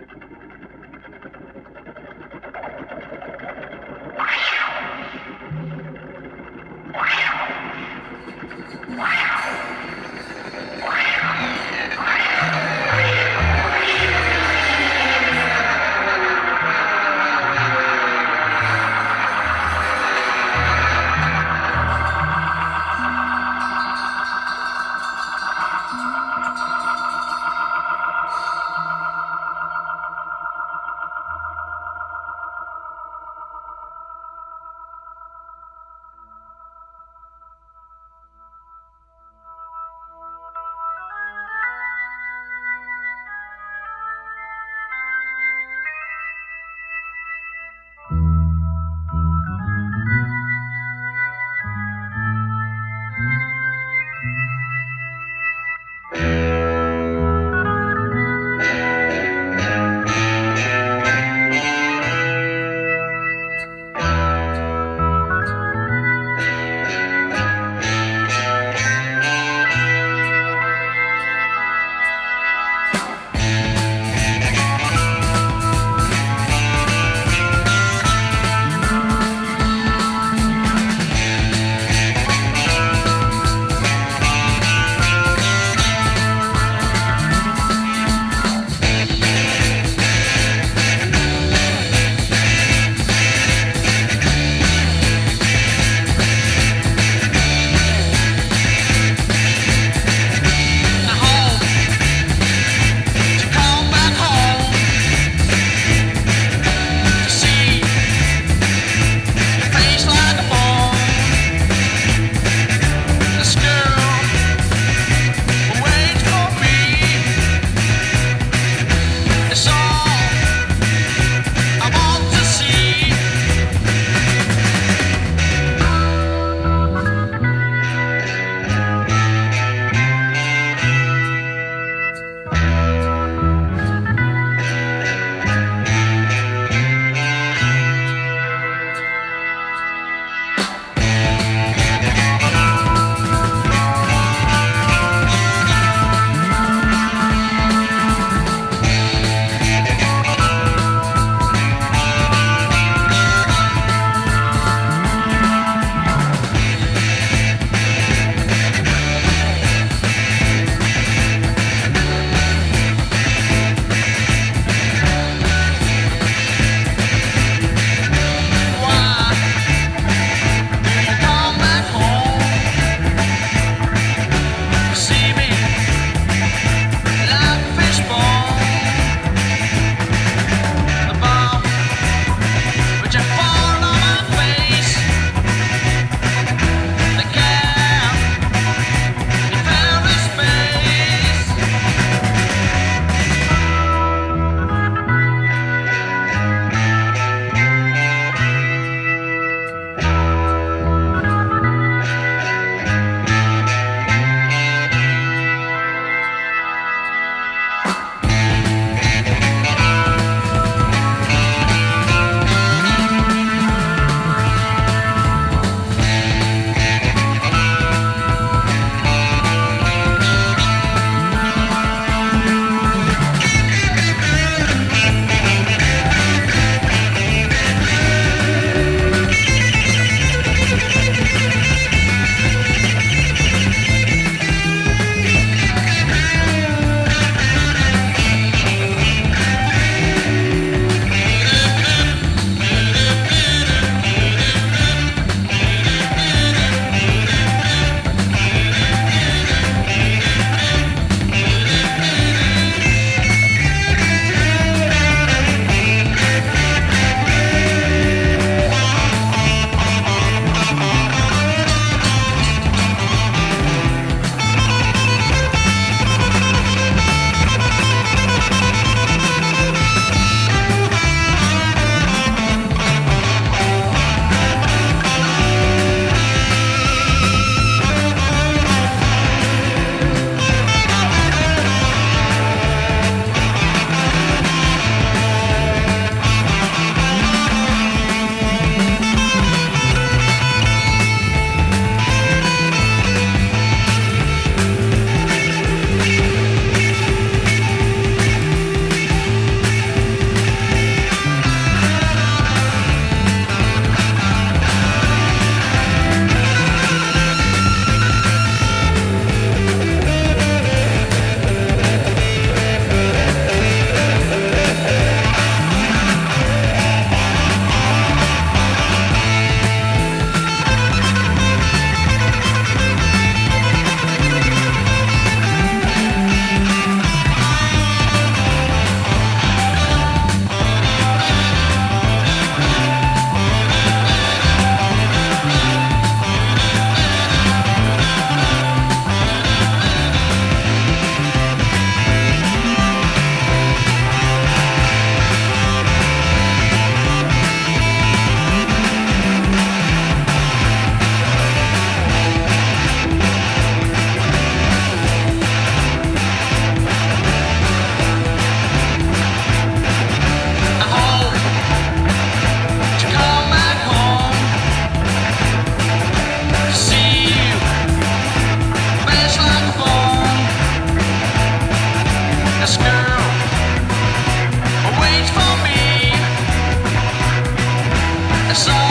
you song.